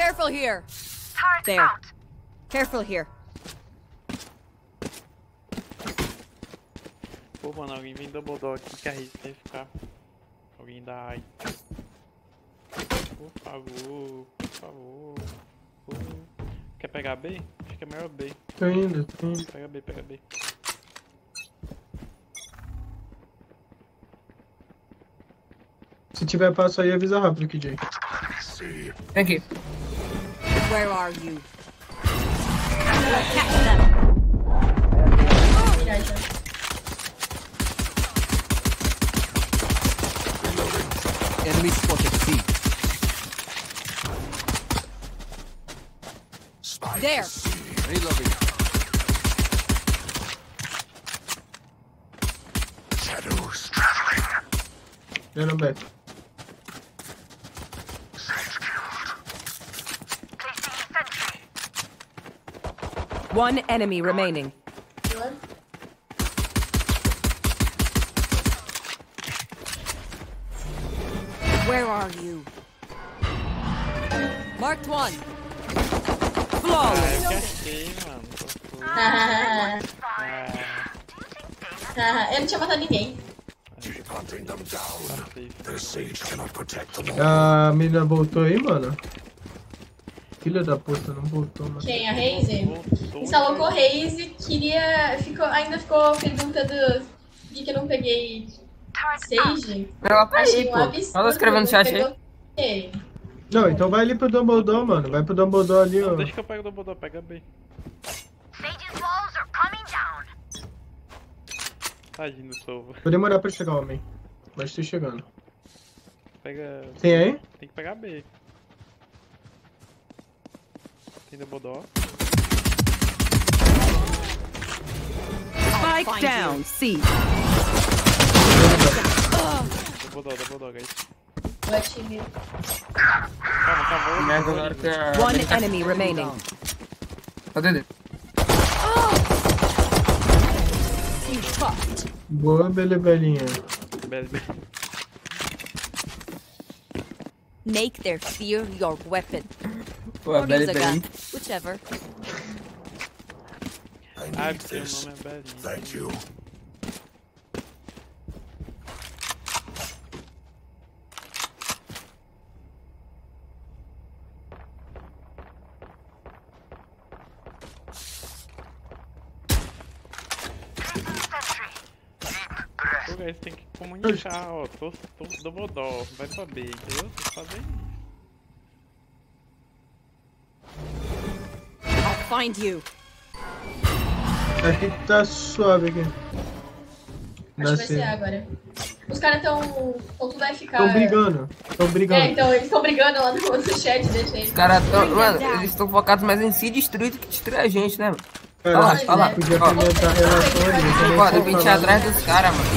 Careful here. Turret There. out. Careful here. Pô, mano, alguém vem double dog aqui que a gente tem que ficar. Alguém dá ai. Por favor, por favor. Pô. Quer pegar B? Acho que é melhor B. Tô indo, tô indo. Pega B, pega B. Se tiver passo aí, avisa rápido, KJ. Vem aqui. Where are you? Miragem. Enemy spotted C. There. Reloading. Vendo back. Placing One enemy remaining. Pula. Where are you? Marked one. Ah, Flawless. Ah, Eu não tinha matado ninguém. tá safe. A menina voltou aí, mano. Filha da puta, não voltou, mano. Quem? A Raze? Instalou com o Raze, queria. Ficou, ainda ficou perguntando por que, que eu não peguei. Sage. Aí, um pô. absurdo. Ela escrevendo no chat aí. Não, então vai ali pro Dumbledore, mano. Vai pro Dumbledore ali, ó. Deixa que eu pego o double dog, pega B. Sage's walls are coming down. Tadinho do Sova. Vou demorar pra chegar, homem. Mas tô chegando. Pega. Tem aí? Tem que pegar B. Tem double dog. Spike down. C. Double dog, double dog, é isso. eu tive. Calma, calma. Merda, vou- agora que a. One enemy remaining. Cadê ele? You fucked. Boa, belebelinha. Bele, bele. Make their fear your weapon. Pô, a Belly Belly. Whichever. Ah, porque o nome é. Thank you. Pô, guys, tem que comunicar, ó. Tô, tô dog, vai pra B, entendeu? Tem que find you. Aqui tá suave aqui. Acho que vai ser agora. Os caras tão. tão tudo FK. Tão brigando. Tão brigando. É, então, eles estão brigando lá no, no chat, deixa aí. Os caras tão. Mano, eles estão focados mais em se destruir do que destruir a gente, né, mano? Olha lá, olha lá. Podia pimentar a relação ali. eu vim atrás dos caras, mano.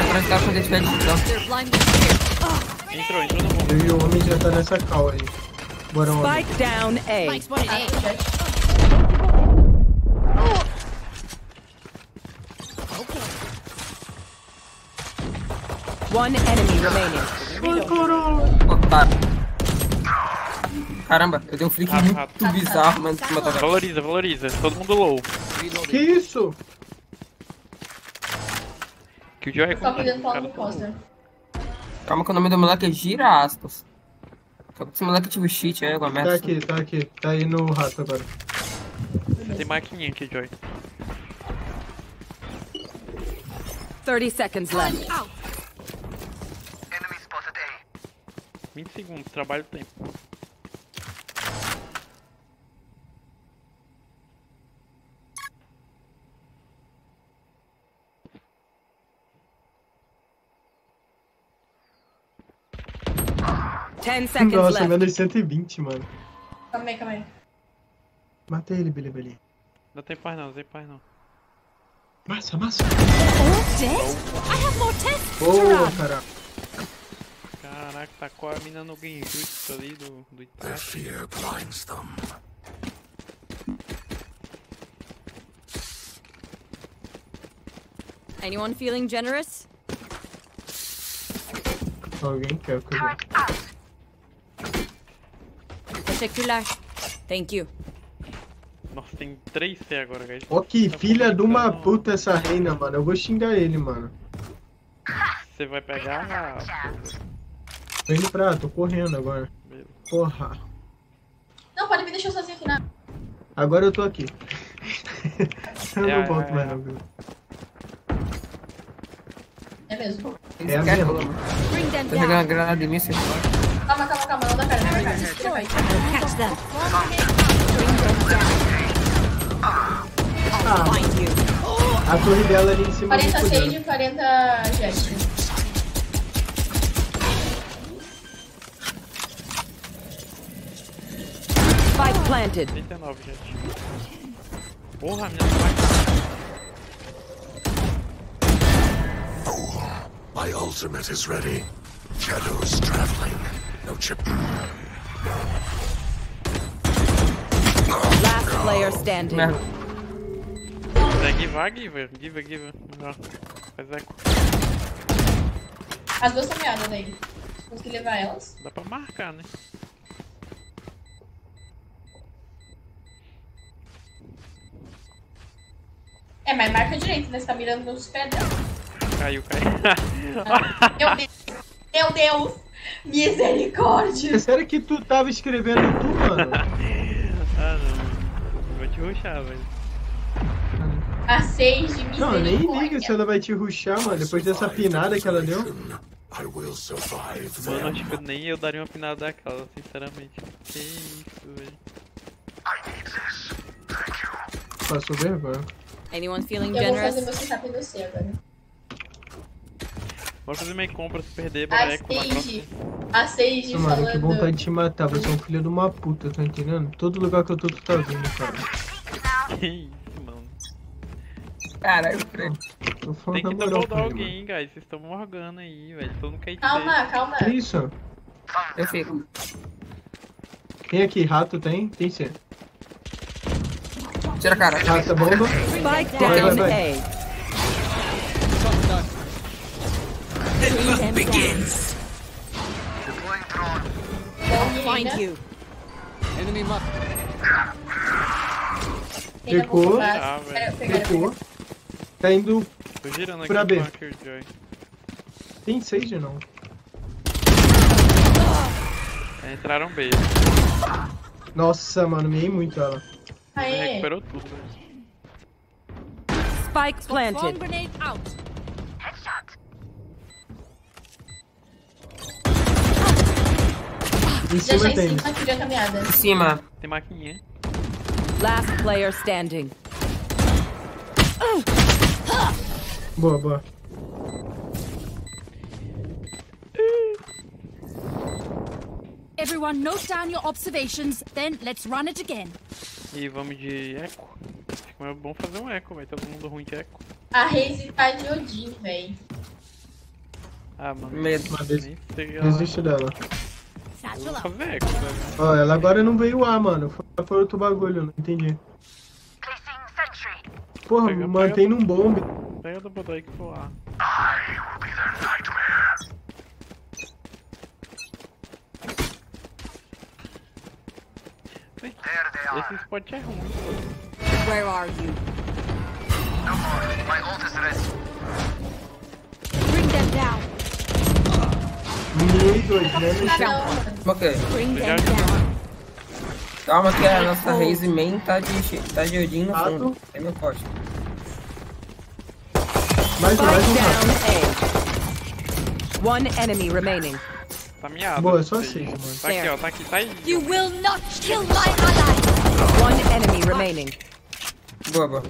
Atrás dos caras quando eles tiver de então. They're blinding. Entrou, entrou no mundo. Eu e o homem já tá nessa cal aí. Bora, homem. Spike down A. Ah, chat. One enemy remaining. Caramba, eu dei um flick Ah, muito ah. bizarro, mas me mataram. Valoriza, valoriza. Todo mundo low. Que isso? Que o Joy é Só cuidando Costa. Calma que o nome do moleque é Gira Aspas. Calma que esse moleque tive cheat aí, alguma Tá merda. aqui, tá aqui. Tá aí no rato agora. Tem maquininha aqui, Joy. 30 seconds left. Enemy spotted A. 20 segundos, trabalho tempo. Ten seconds Nossa, left. menos 120, mano. Calma aí, calma aí. Mata ele, belebelinha. Não tem paz não, não tem paz não. Massa, massa. All dead? I have more tests to Boa, run. Cara. Caraca, tacou a mina no Genjutsu ali do, do Itachi. Anyone feeling generous? Alguém quer cuidar. Teşekkürler. Thank you. Nossa, tem 3 C agora, guys. Ó que Tá filha de uma puta essa reina, mano. Eu vou xingar ele, mano. Você vai pegar. Tô indo pra. tô correndo agora. Porra. Não, pode me deixar sozinho aqui na. Agora eu tô aqui. eu É, não volto é, mais é. não, viu? É mesmo. É a mesma. Tá jogando uma down. granada em mim, você Calma, calma, calma. Não dá cara, não dá cara. Catch down. Ah, a torre dela ali em cima do 40 poder. Sage, 40 Jet. Spike planted. 39, gente. Porra, a minha tá My ultimate is ready. Shadows traveling. No chip. Last player standing. Merda. É give, give, give, give. Ó, Faz eco. As duas estão meadas nele. Consegui levar elas. Dá pra marcar, né? É, mas marca direito, né? Você tá mirando nos pés dela. Caiu, caiu. Meu Deus! Meu Deus! Misericórdia! Sério que tu tava escrevendo tu, mano? ah, não. Vou te ruxar, velho. A 6 de Não, nem misericórdia. liga se ela vai te ruxar, mano. Depois dessa pinada que ela deu. Mano, acho que nem eu daria uma pinada daquela, sinceramente. Que isso, velho. Passou vergonha. Anyone feeling Eu vou fazer generous? você rápido C agora. Bora fazer minha compra, se perder, A bora eco na 6 próxima. A 6 de Mano, que vontade de te matar. Você é um filho de uma puta, tá entendendo? Todo lugar que eu tô, tu tá vindo, cara. Que isso, mano. Caralho, Fred. Tô falando Tem que alguém, guys. Vocês estão morgando aí, velho. Todo mundo quer ir Calma, calma. mano. Que isso? Eu fico. Tem aqui, rato tem? Tem sim. Tira a cara. Rata bomba. Spike Vai, down vai, A. Bring them down. Bom, Find you. Enemy Recuou. vou comprar. Ah. Tá indo. Tô girando Pra B. a. Tem Sage não. É, entraram B. Nossa, mano, miei muito ela. Aê. Recuperou tudo. Spike planted. grenade out. Headshot. Ah, em Já cima já em cima, tira caminhada. Em cima. Tem maquininha. Last player standing. Boa, boa. Everyone note down your observations, then let's run it again. E vamos de eco. Acho que é bom fazer um eco, vai. Todo mundo ruim de eco. A Raze tá de Odin, véi. Ah, mano. Medo. Desiste dela. Velho. Ó, ela agora não veio A, mano. Foi outro bagulho, não entendi. Porra, Pega, mantém num bombe. Pega do botão aí que for lá. Esse spot é ruim. Where are you? Bring them down. Miei dois, né? Ah, não, mano. Ok. Bring them down. Calma que a nossa Raze main tá de, tá de Odin no fundo. É meu poste. Mais um, mais um. One enemy remaining. Tá miado. Boa, é só assim, mano. Tá aqui, ó. Tá aqui, tá aí. You will not kill my ally. One enemy remaining. Boa, boa.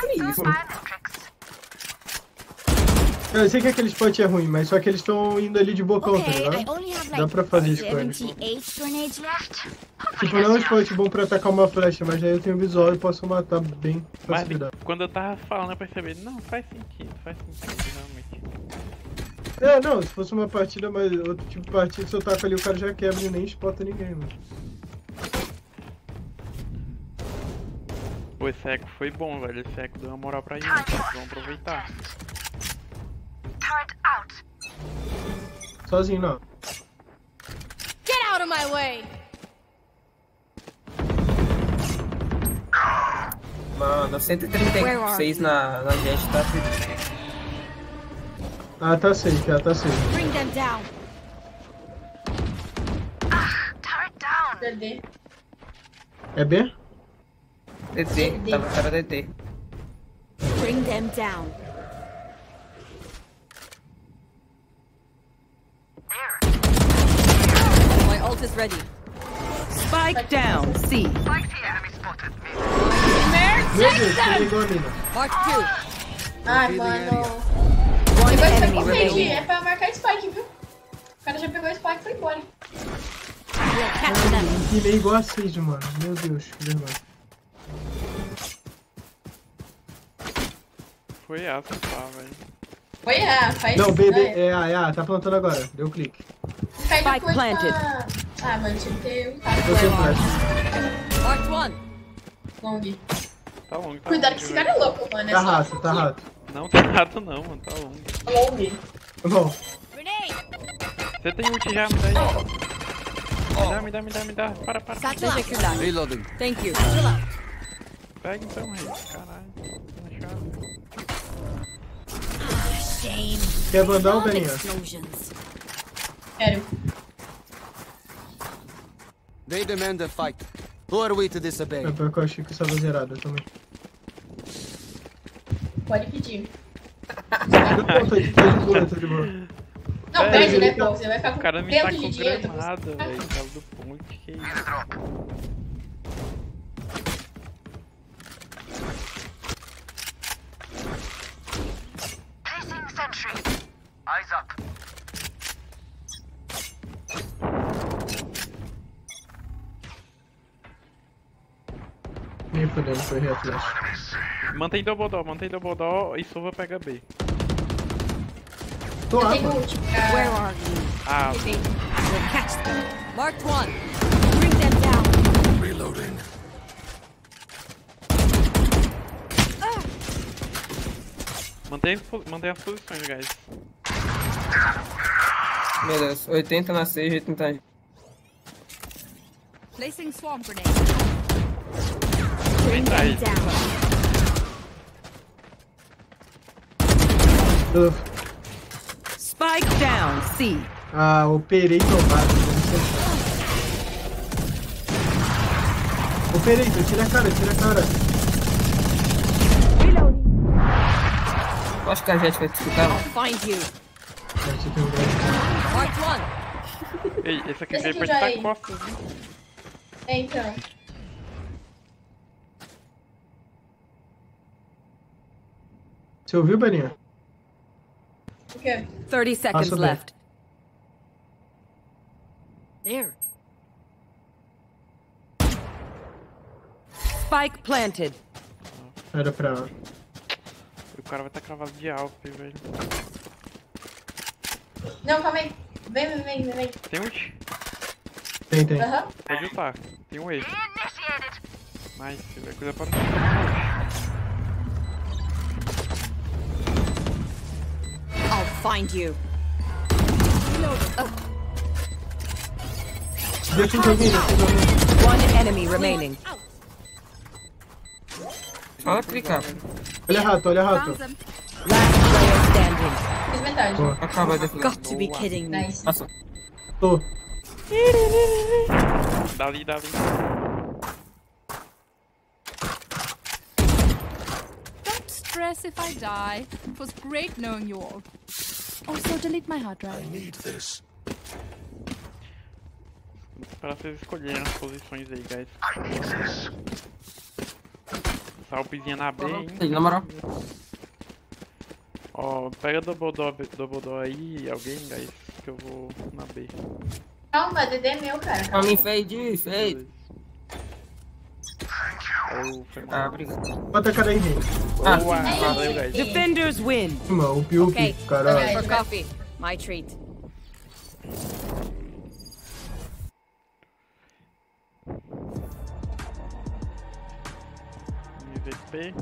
Que isso? Eu sei que aquele spot é ruim, mas só que eles estão indo ali de bocão, tá Okay, I ligado? Dá pra fazer isso com eles. 78 grenades left. Tipo, não é um spot bom pra atacar uma flecha, mas aí eu tenho visual e posso matar bem Mas facilidade. quando eu tava falando, eu percebi. Não, faz sentido, faz sentido, realmente. É, não, se fosse uma partida, mas outro tipo de partida, se eu taco ali, o cara já quebra e nem spota ninguém, mano. Pô, esse eco foi bom, velho. Esse eco deu uma moral pra gente. Vamos aproveitar. Out. Sozinho, não. Get out of my my way. Mano, 136 na, na gente, tá? Ah, tá safe, ah, tá safe. Bring them down. Down. Perder. É B? DT, tava cara DT. Bring them down. My ult is ready. Spike down. C. Spike here. Enemy spotted. Meu Deus, pegou a mina. Mark two. Ai, mano. Foi confundir. remaining. É pra marcar Spike, viu? O cara já pegou o Spike e foi embora. Empilei igual a Cid, mano. Meu Deus, que vergonha. Foi essa, tá, velho. Foi A, faz. Não, B, B, é A, é A, tá plantando agora. Deu clique. Cai Spike depois planted. pra- Ah, mano, tinha que ter um taco Eu tenho flash. Marked one. long. Tá longo, tá Cuidado longo, que esse cara é louco, mano. É Tá rato, tá rato. Não tá rato não, mano, tá longo. long. Bom, Grenade. Você tem ult já, me dá aí. Me dá, me dá, me dá, me dá. Para, para. Satchel out. Reloading. Thank you. Pega então, rei. Caralho. Tá quer vandal, Love Beninha? Sério. They demand a fight. Who are we to disobey? É pior que eu achei que estava zerada também. Pode pedir. Tô de, tô de boa, tô de boa. Não, É, perde, né, pô? Você vai ficar O com cara me tá com granada, velho. Tava do ponte, que isso. Placing sentry. Eyes up. Nem fudendo, foi flash. Mantém double door, mantém double door e Sova pega B. Tô lá, mano. Where are you? Ah, We'll catch them. Marked one. Bring them down. Reloading. mantém, as po- mantém as posições, guys. Meu Deus, 80 na C e 80 na Placing swarm grenade. Bring them down. Uf. Spike down. C. Ah, operei tomado. Operei, tira a cara, tira a cara. Eu acho que a gente vai disputar. Find you. Um. Ei, esse aqui veio pra te é. costas? É, então. Você ouviu, Beninha? O quê? 30 seconds Passa bem. left. There. Spike planted. Era pra. O cara vai estar cravado de alp, velho. Não, calma aí. Vem, vem, vem, vem, vem. Tem ult? Tem, tem. Aham. Pode ultar. Tem um E. Initiated. Nice, velho. Coisa para find you. Deixa eu joguinho, deixa eu joguinho. One enemy remaining. Só clicar. Olha rato, olha Found rato. Last player standing. Fiz Acaba de Got to be kidding me. Nice. Tô. Dali, dali. Don't stress if I die. It was great knowing you all. Also, delete my hard drive. Need this. Esperar vocês escolherem as posições aí, guys. I need this. Salpezinha na B, hein? Ei, na moral. Ó, pega double door, double door aí, alguém, guys, que eu vou na B. Calma, Dedê é meu, cara. Pra Calma. fade, fade. Oh, foi Ah, obrigado. Bota a cara aí, gente. Ah, Boa, valeu, guys. Defenders win. Mano, o Piup, Ok. caralho. For coffee. My treat. MVP.